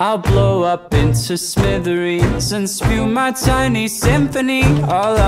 I'll blow up into smithereens And spew my tiny symphony all